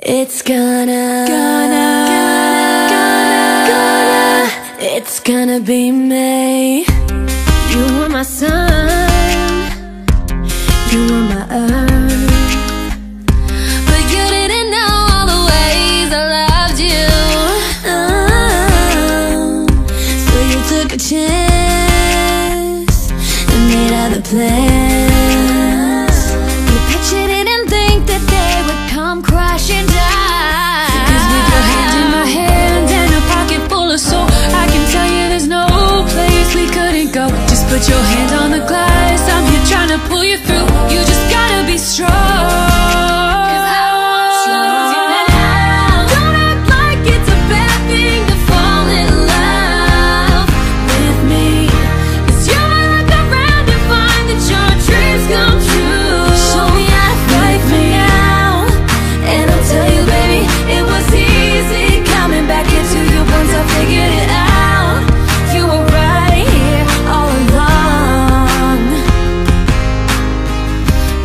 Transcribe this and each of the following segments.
It's gonna, gonna, gonna, gonna, it's gonna be me. You were my sun, you were my earth. But you didn't know all the ways I loved you. Oh, so you took a chance and made other plans. Put your hands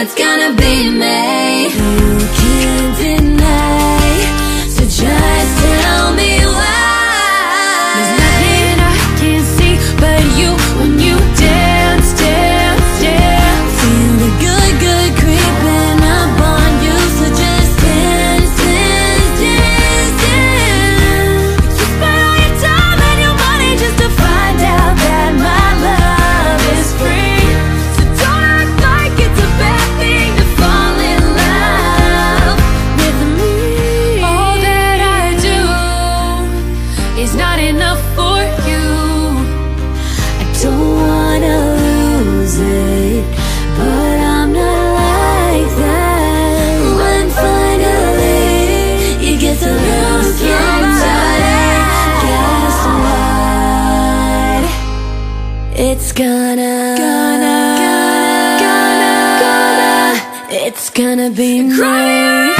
it's gonna be me. It's gonna, gonna, gonna, gonna, it's gonna be great.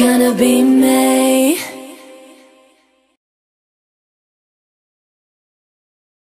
gonna be May.